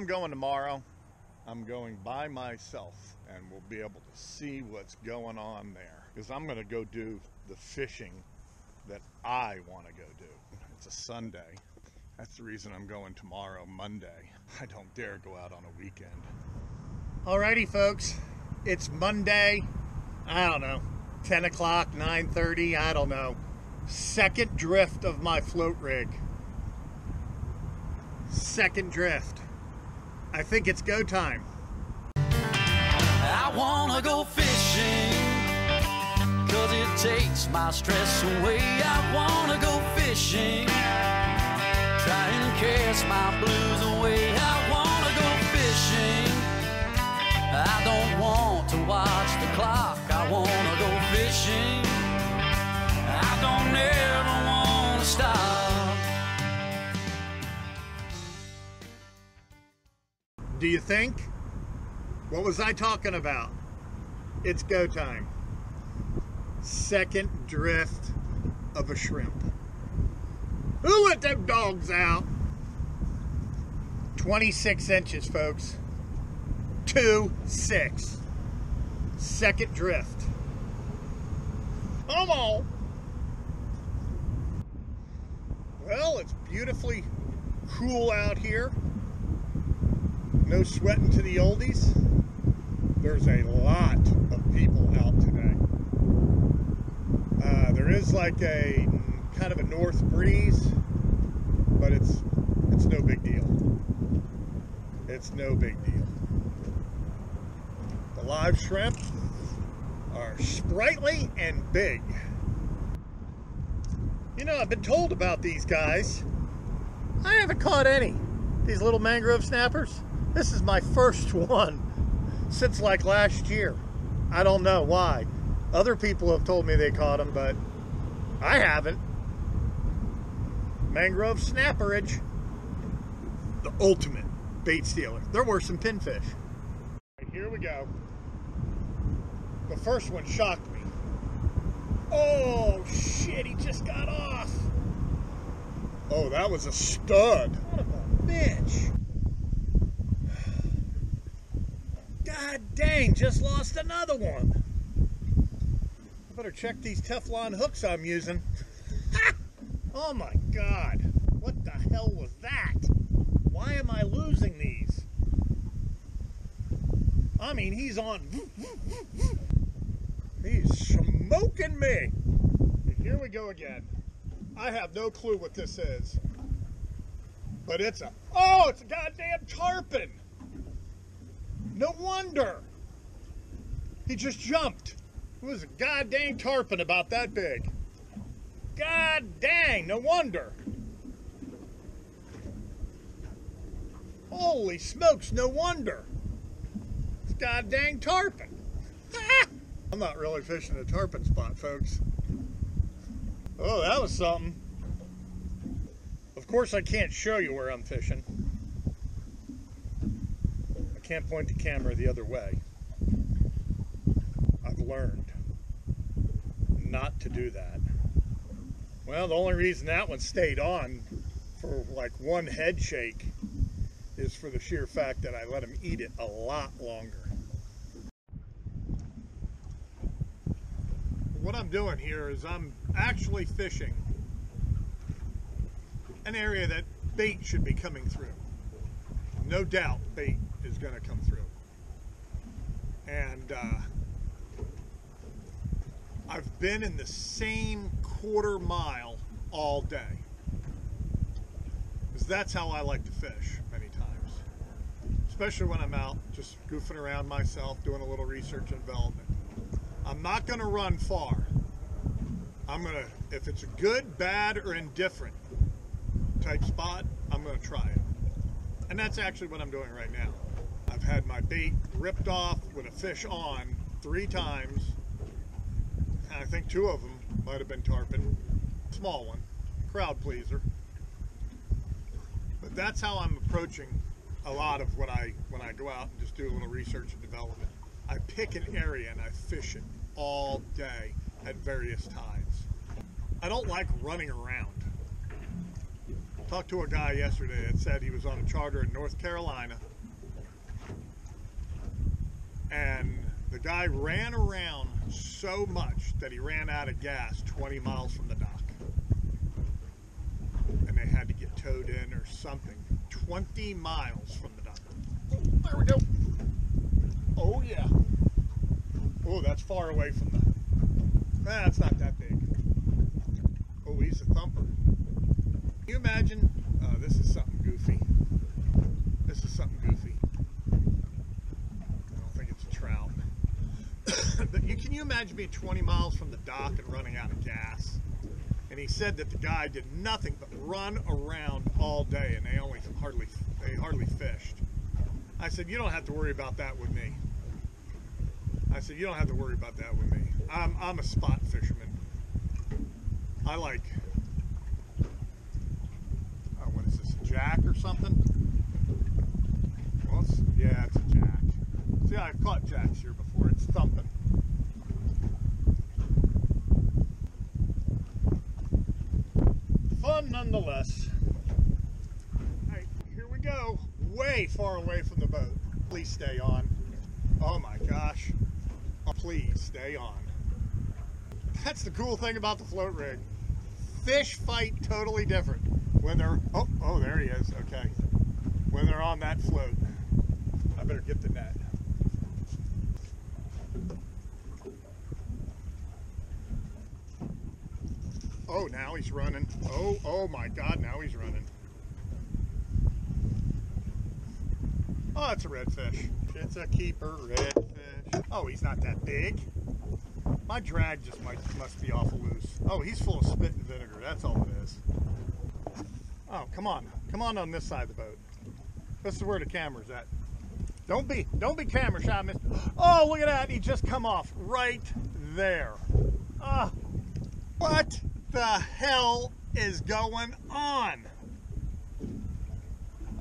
I'm going tomorrow. I'm going by myself and we'll be able to see what's going on there because I'm going to go do the fishing that I want to go do. It's a Sunday. That's the reason I'm going tomorrow, Monday. I don't dare go out on a weekend. Alrighty, folks. It's Monday. I don't know, 10 o'clock, 9:30. I don't know. Second drift of my float rig. Second drift. I think it's go time. I wanna go fishing Cause it takes my stress away. I wanna go fishing Try and cast my blues away. I wanna go fishing. I don't want to watch the clock. I wanna go fishing. I don't ever wanna stop Do you think? What was I talking about? It's go time. Second drift of a shrimp. Who let them dogs out? 26 inches, folks. Two, six. Second drift. Come on. Well, it's beautifully cool out here. No sweating to the oldies. There's a lot of people out today. Uh, there is like a kind of a north breeze, but it's it's no big deal. It's no big deal. The live shrimp are sprightly and big. You know, I've been told about these guys. I haven't caught any. These little mangrove snappers. This is my first one since like last year. I don't know why. Other people have told me they caught them, but I haven't. Mangrove snapperage. The ultimate bait stealer. There were some pinfish. Right, here we go. The first one shocked me. Oh shit, he just got off. Oh, that was a stud. What a bitch. God dang, just lost another one. I better check these Teflon hooks I'm using. oh my God. What the hell was that? Why am I losing these? I mean, he's on. He's smoking me. Here we go again. I have no clue what this is. But it's a. Oh, it's a goddamn tarpon. No wonder. He just jumped. It was a goddamn tarpon about that big. God dang, no wonder. Holy smokes, no wonder. It's god dang tarpon. I'm not really fishing a tarpon spot, folks. Oh, that was something. Of course, I can't show you where I'm fishing can't point the camera the other way. I've learned not to do that. Well, the only reason that one stayed on for like one head shake is for the sheer fact that I let him eat it a lot longer. What I'm doing here is I'm actually fishing an area that bait should be coming through. No doubt bait going to come through. And uh, I've been in the same quarter mile all day. Because that's how I like to fish many times. Especially when I'm out just goofing around myself, doing a little research and development. I'm not going to run far. I'm going to, if it's a good, bad, or indifferent type spot, I'm going to try it. And that's actually what I'm doing right now. I've had my bait ripped off with a fish on three times. And I think two of them might have been tarpon. Small one, crowd pleaser. But that's how I'm approaching a lot of what I when I go out and just do a little research and development. I pick an area and I fish it all day at various times. I don't like running around. Talked to a guy yesterday that said he was on a charter in North Carolina and the guy ran around so much that he ran out of gas 20 miles from the dock. And they had to get towed in or something. 20 miles from the dock. Oh, there we go. Oh, yeah. Oh, that's far away from the. That's not that big. Oh, he's a thumper. Can you imagine? Uh, this is something goofy. This is something goofy. I don't think it's a trout. but you can you imagine being 20 miles from the dock and running out of gas? And he said that the guy did nothing but run around all day, and they only hardly they hardly fished. I said, you don't have to worry about that with me. I said, you don't have to worry about that with me. I'm I'm a spot fisherman. I like. Uh, what is this? A jack or something? Well, it's, yeah, it's a jack. See, I've caught jacks here before. It's thumping. Fun nonetheless. All right, here we go. Way far away from the boat. Please stay on. Oh my gosh. Oh, please stay on. That's the cool thing about the float rig. Fish fight totally different when they're oh oh there he is okay when they're on that float. I better get the net. Oh, now he's running. Oh, oh my God, now he's running. Oh, it's a redfish. It's a keeper redfish. Oh, he's not that big. My drag just might must be awful loose. Oh, he's full of spit and vinegar. That's all it is. Oh, come on. Come on on this side of the boat. This is where the camera's at. Don't be, don't be camera shy, miss. Oh, look at that. He just come off right there. Ah, what the hell is going on?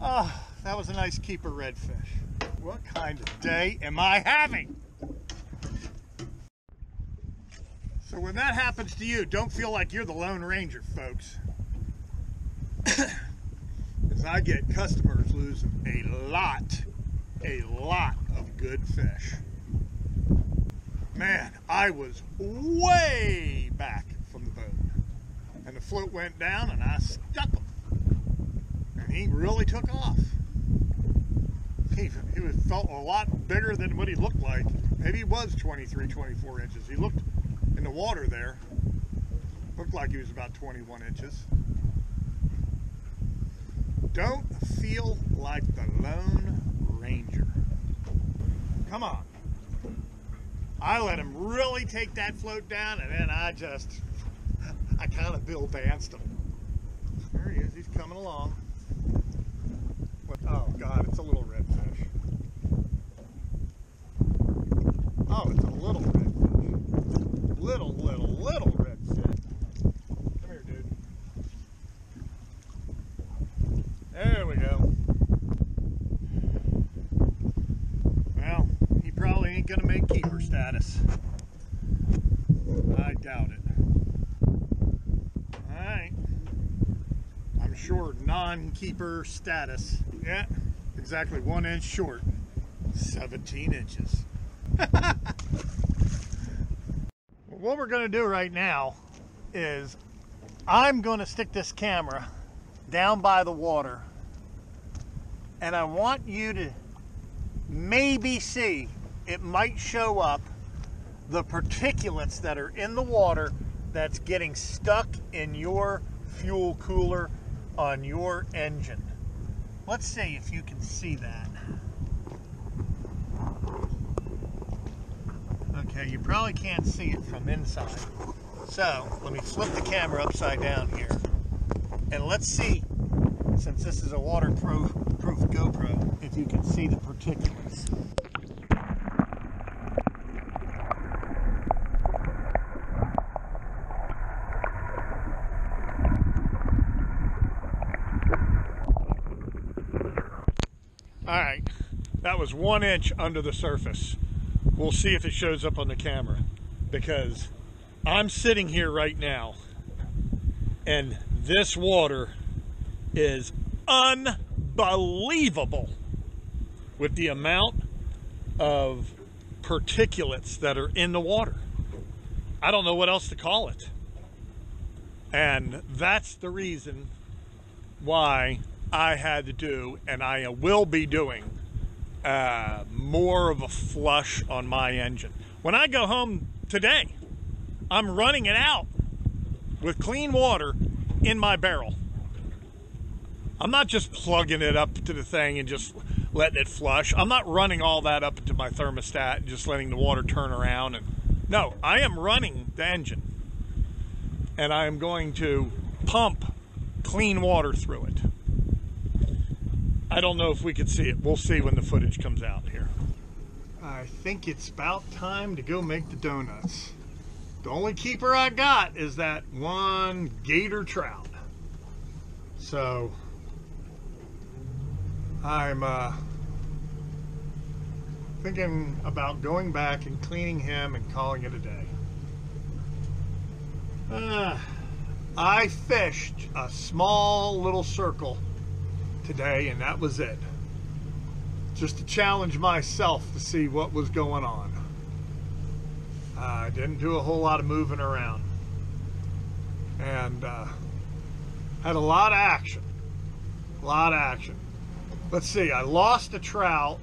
Oh, that was a nice keeper redfish. What kind of day am I having? So when that happens to you, don't feel like you're the Lone Ranger, folks. Because I get customers losing a lot, a lot of good fish. Man, I was way back from the boat. And the float went down and I stuck him. And he really took off. He, he was, felt a lot bigger than what he looked like. Maybe he was 23, 24 inches. He looked in the water there. Looked like he was about 21 inches. Don't feel like the Lone Ranger. Come on. I let him really take that float down and then I just, I kind of Bill danced him. There he is, he's coming along. Oh God, it's a little redfish. Oh, it's a little redfish. Little redfish. Come here, dude. There we go. Well, he probably ain't gonna make keeper status. I doubt it. Alright. I'm sure non-keeper status. Yeah, exactly one inch short. 17 inches. what we're gonna do right now is I'm gonna stick this camera down by the water and I want you to maybe see it might show up the particulates that are in the water that's getting stuck in your fuel cooler on your engine. Let's see if you can see that. Okay, you probably can't see it from inside. So, let me flip the camera upside down here. And let's see, since this is a waterproof proof GoPro, if you can see the particulates. All right, that was one inch under the surface. We'll see if it shows up on the camera because I'm sitting here right now and this water is unbelievable with the amount of particulates that are in the water. I don't know what else to call it. And that's the reason why I had to do, and I will be doing, uh, more of a flush on my engine. When I go home today, I'm running it out with clean water in my barrel. I'm not just plugging it up to the thing and just letting it flush. I'm not running all that up into my thermostat and just letting the water turn around and no, I am running the engine. And I am going to pump clean water through it. I don't know if we could see it. We'll see when the footage comes out here. I think it's about time to go make the donuts. The only keeper I got is that one gator trout. So I'm uh, thinking about going back and cleaning him and calling it a day. Uh, I fished a small little circle today, and that was it. Just to challenge myself to see what was going on. Uh, I didn't do a whole lot of moving around. And uh, had a lot of action. A lot of action. Let's see, I lost a trout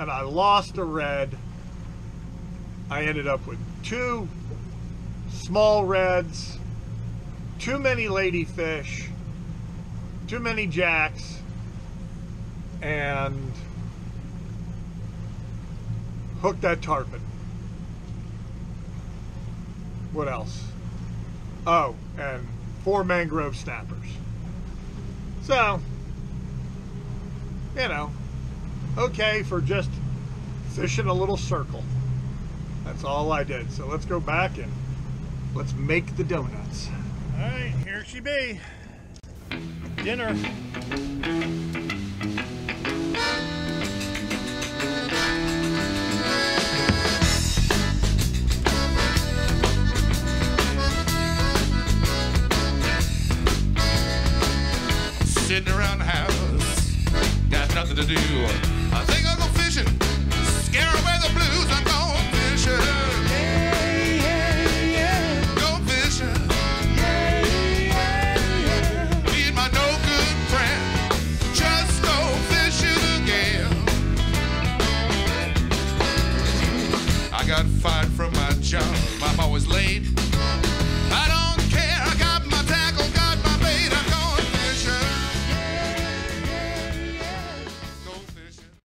and I lost a red. I ended up with two small reds, too many ladyfish, too many jacks, and hook that tarpon. What else? Oh, and four mangrove snappers. So, you know, okay for just fishing a little circle. That's all I did. So let's go back and let's make the donuts. All right, here she be. Dinner. Nothing to do. I think I'll go fishing, scare away the blues. I'm